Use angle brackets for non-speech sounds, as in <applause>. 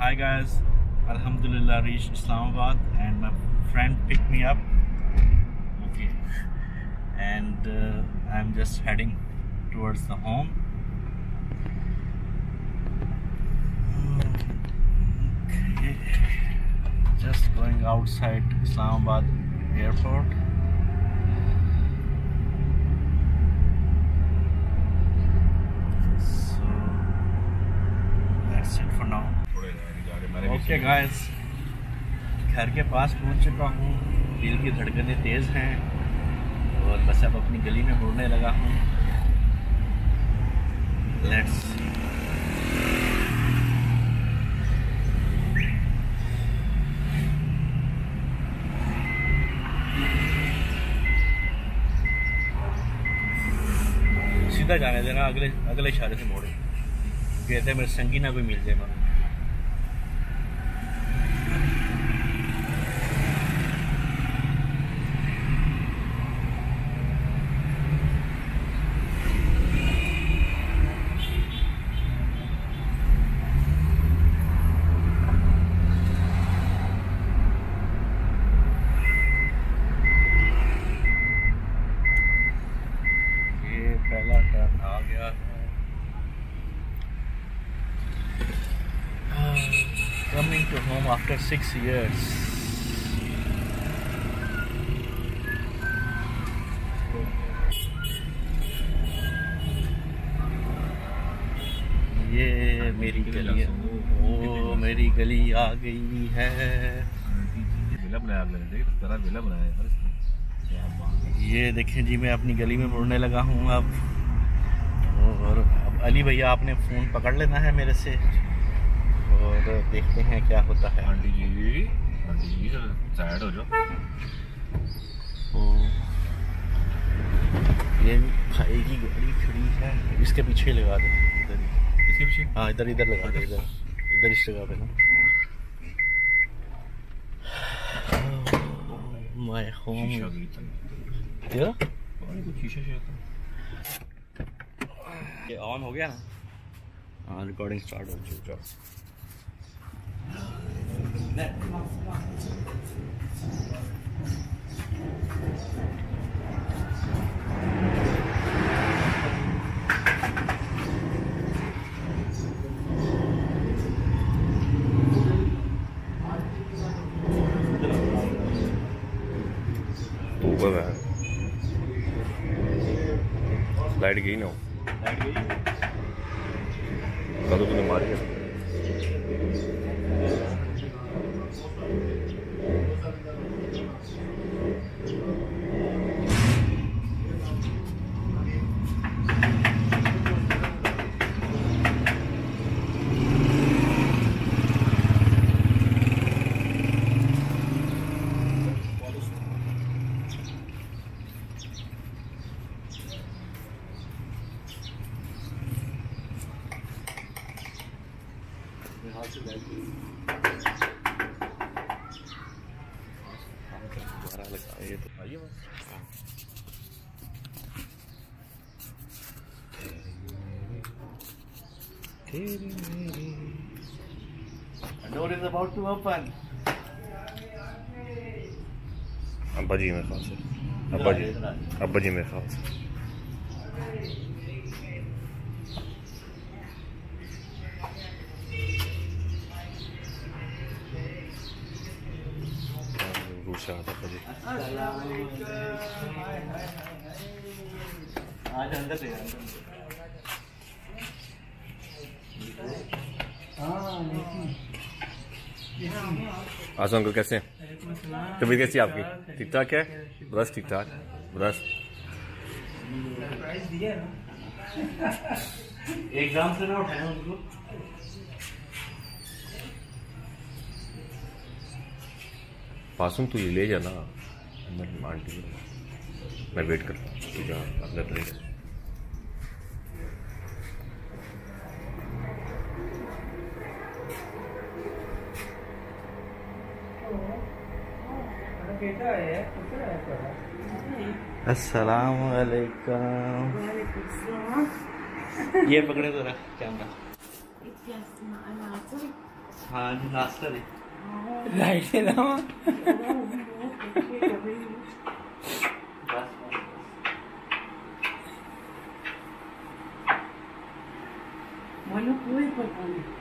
Hi guys, Alhamdulillah reached Islamabad and my friend picked me up. Okay, and uh, I'm just heading towards the home. Okay, just going outside Islamabad airport. Okay guys घर के पास पहुँच चुका हूँ। दिल की धड़कनें तेज़ हैं और बस अब अपनी गली में मुड़ने लगा हूँ। लेट्स सीधा जाने देना, अगले अगले इशारे से मोड़े। कहते हैं, मेरे संगी ना कोई मिल जाए मैं ये पहला टर्न आ गया है होम आफ्टर सिक्स इयर्स ये मेरी गली ओ मेरी गली आ गई है। ये देखें जी मैं अपनी गली में मुड़ने लगा हूँ अब। और अब अली भैया आपने फ़ोन पकड़ लेना है मेरे से? और देखते हैं क्या होता है। Aunty ji aunty ji side हो जाओ। तो ये भाई की गाड़ी खड़ी है। इसके पीछे लगा दे इधर ही। इसके पीछे? हाँ इधर इधर लगा दे इधर। इधर इस जगह पे ना। माय होम क्या ये ऑन हो गया ना? हाँ रिकॉर्डिंग स्टार्ट हो चुकी। है ऊपर लाइट गई ना लाइट गई कदों तूने मारी है दोबारा लगा ये तो आइए बस door is about to open अब्बा जी मेरे ख्याल से अब्बा जी अब्बा जी मेरे ख्याल से गुस्सा आता जी। आज अंदर अंकल कैसे हैं? तबीयत कैसी आपकी? ठीक ठाक है? बस ठीक ठाक बस। एग्ज़ाम <laughs> से ना उठाया उनको। पासुम तू ये ले जाना. अंदर आंटी को मैं वेट करता हूँ. तू जा अंदर ले जा अस्सलाम वालेकुम ये पकड़े जरा कैमरा हाँ जी नाश्ता दे. La aire, ¿no? Bueno, pues, pues, pues.